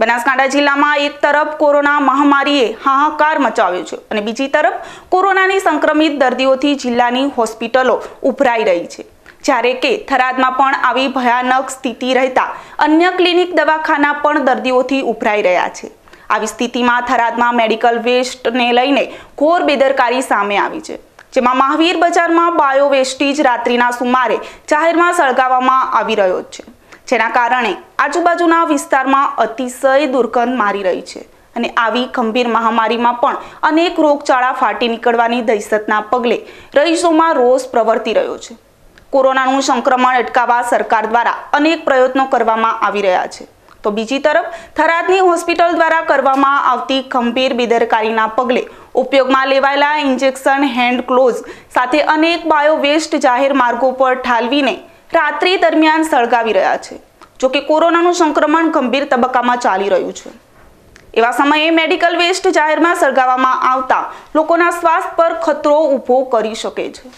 બનાસકાંઠા જિલ્લામાં એક તરફ કોરોના મહામારીએ હાહાકાર મચાવ્યો છે અને બીજી તરફ કોરોનાની સંક્રમિત દર્દીઓથી જિલ્લાની હોસ્પિટલો ઉભરાઈ રહી છે. જ્યારે કે થરાદમાં પણ આવી ભયાનક સ્થિતિ રહેતા અન્ય ક્લિનિક દવાખાના પણ દર્દીઓથી ઉભરાઈ રહ્યા છે. આવી સ્થિતિમાં થરાદમાં મેડિકલ વેસ્ટને લઈને ઘોર બેદરકારી સામે આવી છે. જેમાં મહાવીર બજારમાં બાયો વેસ્ટેજ રાત્રિના સુમારે જાહેરમાં સળગાવવામાં આવી રહ્યો છે. જેના કારણે આજુબાજુના વિસ્તારમાં અતિશય દુર્ગંધ મારી રહી છે અને આવી ગંભીર મહામારીમાં પણ અનેક રોગચાળા ફાટી નીકળવાની દહેશતના પગલે રહીશોમાં રોષ પ્રવર્તી રહ્યો છે. કોરોનાનું સંક્રમણ અટકાવવા સરકાર દ્વારા અનેક પ્રયત્નો કરવામાં આવી રહ્યા છે. તો બીજી તરફ થરાદની હોસ્પિટલ દ્વારા કરવામાં આવતી ગંભીર બેદરકારીના પગલે ઉપયોગમાં લેવાયેલા ઇન્જેક્શન હેન્ડ ક્લોઝ સાથે અનેક બાયો વેસ્ટ જાહેર માર્ગો પર ઠાલવીને રાત્રિ દરમિયાન સળગાવી રહ્યા છે. જોકે કોરોનાનું સંક્રમણ ગંભીર તબક્કામાં ચાલી રહ્યું છે. એવા સમયે મેડિકલ વેસ્ટ જાહેરમાં સળગાવવામાં આવતા લોકોના સ્વાસ્થ્ય પર ખતરો ઊભો કરી શકે છે.